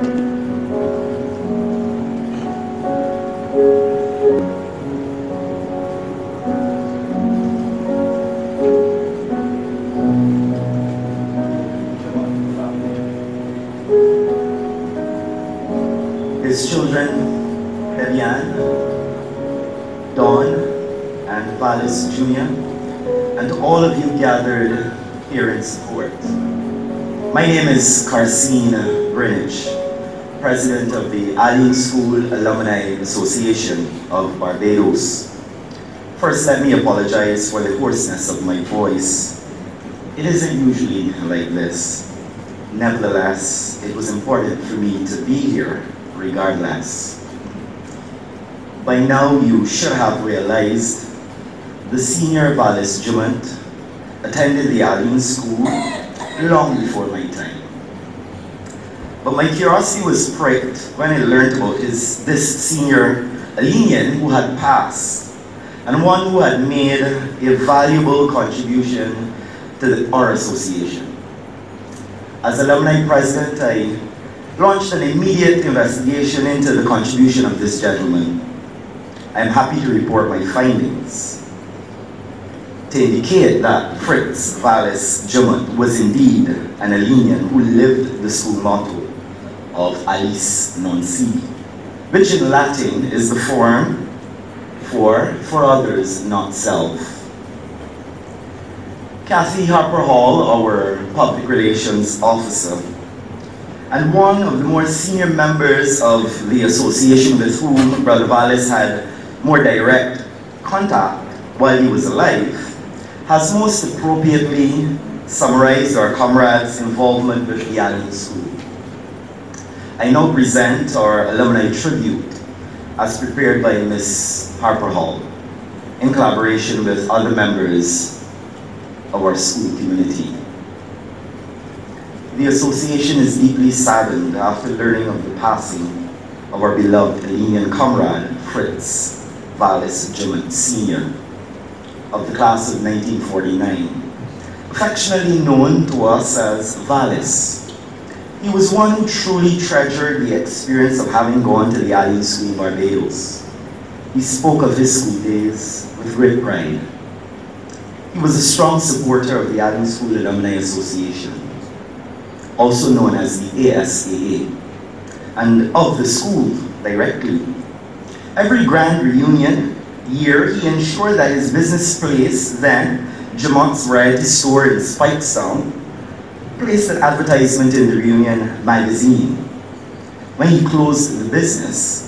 His children, Debbie Ann, Dawn, and Vallis Jr., and all of you gathered here in support. My name is Karsine Greenwich, President of the Alleyne School Alumni Association of Barbados. First, let me apologize for the hoarseness of my voice. It isn't usually like this. Nevertheless, it was important for me to be here regardless. By now, you should have realized the senior Vallis Jemmott attended the Alleyne School long before my time. But my curiosity was pricked when I learned about his, this senior Alleynian who had passed and one who had made a valuable contribution to the, our association. As alumni president, I launched an immediate investigation into the contribution of this gentleman. I am happy to report my findings to indicate that Fritz Vallis Jemmott was indeed an Alleynian who lived the school motto of Aliis non sibi, which in Latin is the form for for others, not self. Kathy Harper Hall, our public relations officer, and one of the more senior members of the association with whom Brother had more direct contact while he was alive, has most appropriately summarized our comrades' involvement with the Alleyne School. I now present our alumni tribute as prepared by Ms. Harper Hall in collaboration with other members of our school community. The association is deeply saddened after learning of the passing of our beloved Alleynian comrade, Fritz Vallis Jemmott Sr. of the class of 1949, affectionately known to us as Vallis. He was one who truly treasured the experience of having gone to the Alleyne School in Barbados. He spoke of his school days with great pride. He was a strong supporter of the Alleyne School Alumni Association, also known as the ASAA, and of the school directly. Every grand reunion year, he ensured that his business place, then Jemmott's Variety Store in Speightstown, placed an advertisement in the Reunion magazine. When he closed the business,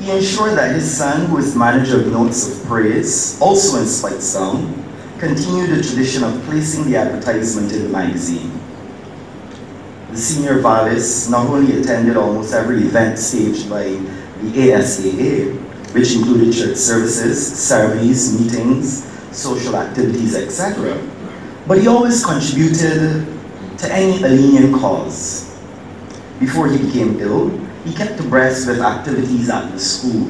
he ensured that his son, who was manager of Notes of Praise, also in Speightstown, continued the tradition of placing the advertisement in the magazine. The senior Vallis not only attended almost every event staged by the ASAA, which included church services, ceremonies, meetings, social activities, etc., but he always contributed to any Alleynian cause. Before he became ill, he kept abreast with activities at the school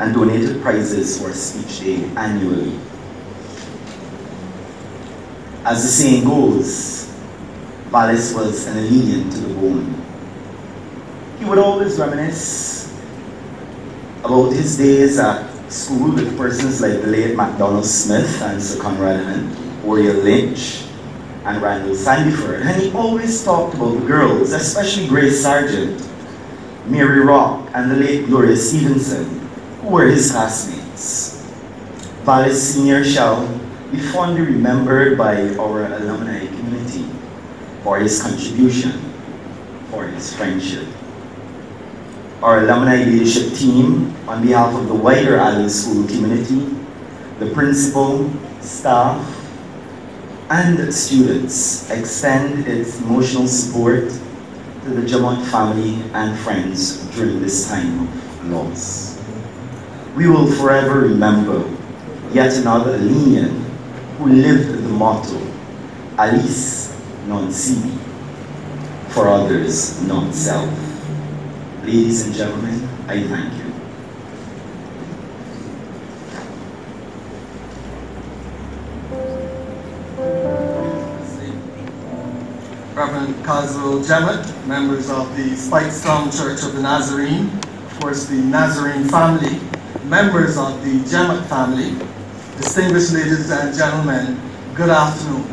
and donated prizes for speech day annually. As the saying goes, Vallis was an Alleynian to the bone. He would always reminisce about his days at school with persons like the late MacDonald Smith and Sir Conrad Hunt, Oriel Lynch, and Randall Sandyford. And he always talked about the girls, especially Grace Sargent, Mary Rock, and the late Gloria Stevenson, who were his classmates. Vallis Sr. shall be fondly remembered by our alumni community for his contribution, for his friendship. Our alumni leadership team, on behalf of the wider Alleyne School community, the principal, staff, and students, extend its emotional support to the Jemmott family and friends during this time of loss. We will forever remember yet another Alleynian who lived the motto, Aliis non sibi, for others, not self. Ladies and gentlemen, I thank you. Caswell Jemmott, members of the Speightstown Church of the Nazarene, of course the Nazarene family, members of the Jemmott family, distinguished ladies and gentlemen, good afternoon.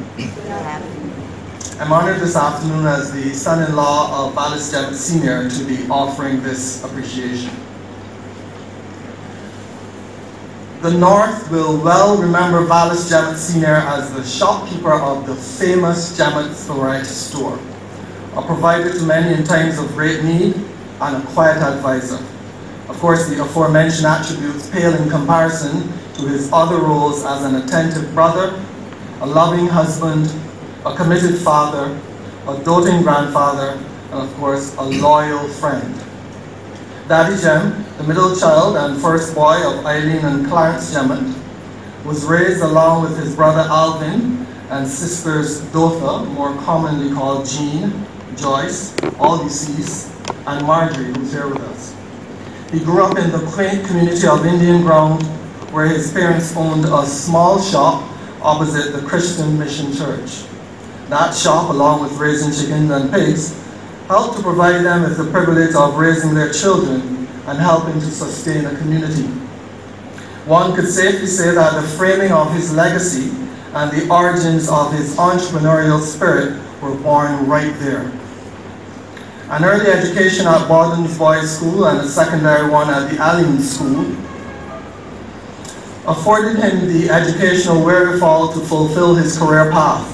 I'm honored this afternoon as the son-in-law of Vallis Jemmott Sr. to be offering this appreciation. The North will well remember Vallis Jemmott Sr. as the shopkeeper of the famous Jemmott's Variety Store, a provider to many in times of great need and a quiet advisor. Of course, the aforementioned attributes pale in comparison to his other roles as an attentive brother, a loving husband, a committed father, a doting grandfather, and of course, a loyal friend. Daddy Jem, the middle child and first boy of Eileen and Clarence Jemmott, was raised along with his brother Alvin and sisters Dotha, more commonly called Jean, Joyce, all deceased, and Marjorie, who's here with us. He grew up in the quaint community of Indian Ground, where his parents owned a small shop opposite the Christian Mission Church. That shop, along with raising chickens and pigs, helped to provide them with the privilege of raising their children and helping to sustain a community. One could safely say that the framing of his legacy and the origins of his entrepreneurial spirit were born right there. An early education at Borden's Boys School and a secondary one at the Alleyne School afforded him the educational wherewithal to fulfill his career path.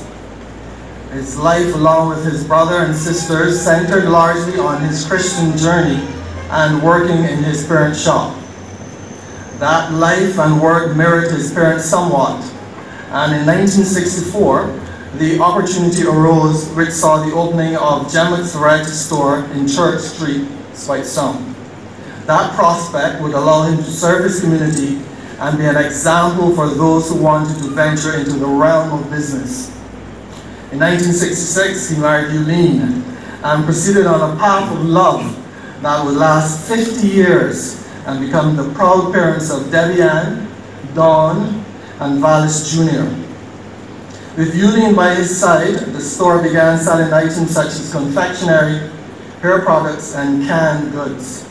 His life, along with his brother and sisters, centered largely on his Christian journey and working in his parents' shop. That life and work mirrored his parents somewhat, and in 1964, the opportunity arose which saw the opening of Jemmott's Variety Store in Church Street, Speightstown. That prospect would allow him to serve his community and be an example for those who wanted to venture into the realm of business. In 1966, he married Eulene and proceeded on a path of love that would last 50 years and become the proud parents of Debbie Ann, Dawn, and Vallis Jr. With Eulene by his side, the store began selling items such as confectionery, hair products, and canned goods.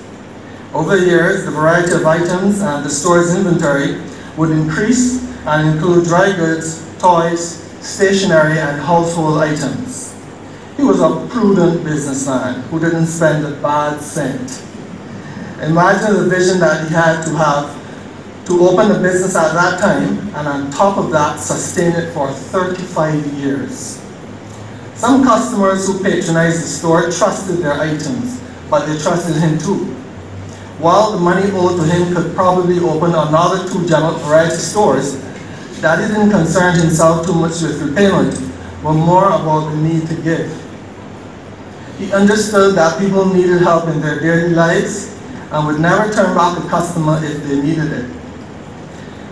Over the years, the variety of items and the store's inventory would increase and include dry goods, toys, stationery, and household items. He was a prudent businessman who didn't spend a bad cent. Imagine the vision that he had to have to open a business at that time, and on top of that, sustain it for 35 years. Some customers who patronized the store trusted their items, but they trusted him too. While the money owed to him could probably open another two general variety stores, Daddy didn't concern himself too much with repayment, but more about the need to give. He understood that people needed help in their daily lives and would never turn back a customer if they needed it.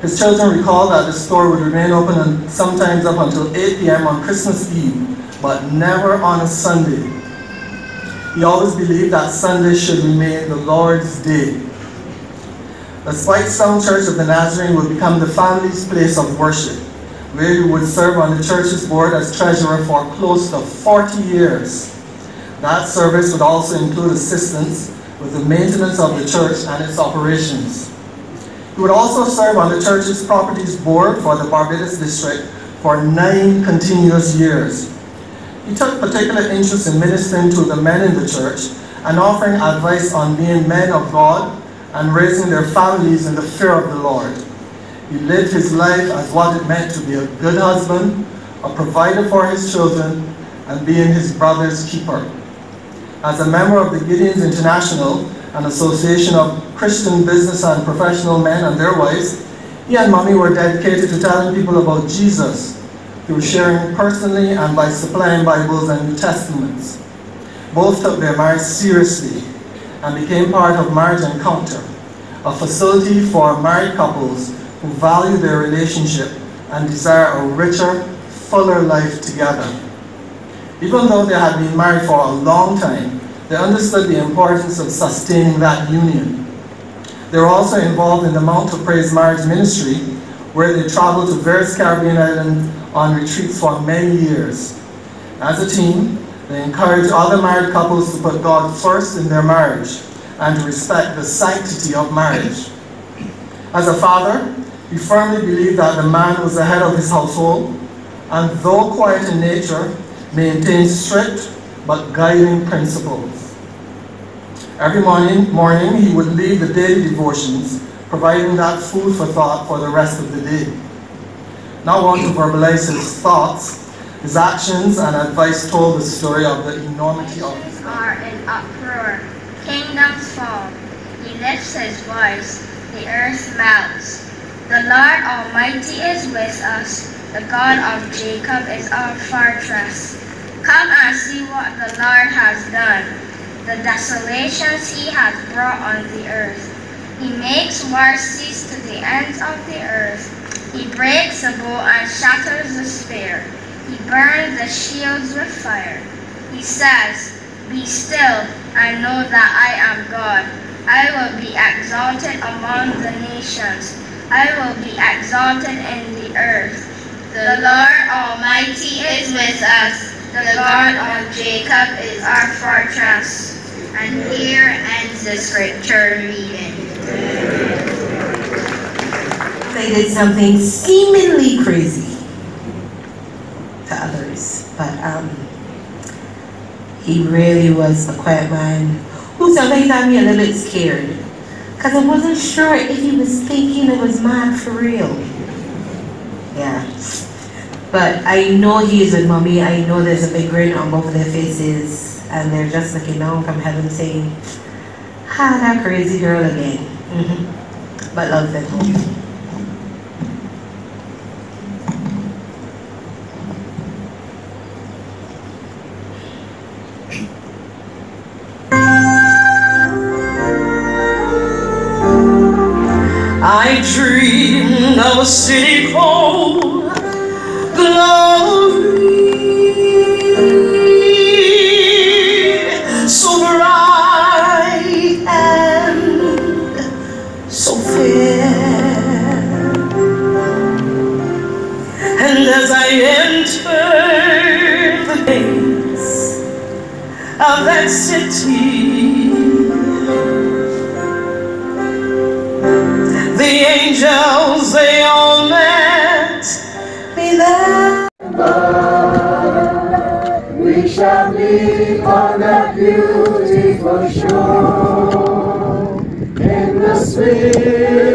His children recall that the store would remain open and sometimes up until 8 p.m. on Christmas Eve, but never on a Sunday. He always believed that Sunday should remain the Lord's day the Speightstown Church of the Nazarene would become the family's place of worship, where he would serve on the church's board as treasurer for close to 40 years. That service would also include assistance with the maintenance of the church and its operations. He would also serve on the church's properties board for the Barbados district for nine continuous years. He took particular interest in ministering to the men in the church and offering advice on being men of God and raising their families in the fear of the Lord. He lived his life as what it meant to be a good husband, a provider for his children, and being his brother's keeper. As a member of the Gideons International, an association of Christian business and professional men and their wives, he and mommy were dedicated to telling people about Jesus through sharing personally and by supplying Bibles and New Testaments. Both took their marriage seriously and became part of Marriage Encounter, a facility for married couples who value their relationship and desire a richer, fuller life together. Even though they had been married for a long time, they understood the importance of sustaining that union. They were also involved in the Mount of Praise Marriage Ministry, where they traveled to various Caribbean islands on retreats for many years. As a team, They encourage other married couples to put God first in their marriage and to respect the sanctity of marriage. As a father, he firmly believed that the man was the head of his household and though quiet in nature, maintained strict but guiding principles. Every morning, morning he would lead the daily devotions, providing that food for thought for the rest of the day. Now want to verbalize his thoughts, his actions, and advice told the story of the enormity of his life. are in uproar. Kingdoms fall. He lifts his voice. The earth melts. The Lord Almighty is with us. The God of Jacob is our fortress. Come and see what the Lord has done. The desolations he has brought on the earth. He makes war cease to the ends of the earth. He breaks the bow and shatters the spear. He burns the shields with fire. He says, Be still and know that I am God. I will be exalted among the nations. I will be exalted in the earth. The Lord Almighty is with us. The God of Jacob is our fortress. And here ends the scripture reading. They did something seemingly crazy to others, but um, he really was a quiet man who sometimes had me a little bit scared because I wasn't sure if he was thinking it was mad for real. Yeah. But I know he is with mommy. I know there's a big grin on both of their faces and they're just looking down from heaven saying, Ah, that crazy girl again. hmm But love them. I dreamed of a city called so bright and so fair. And as I entered the gates of that city, the angels sweet,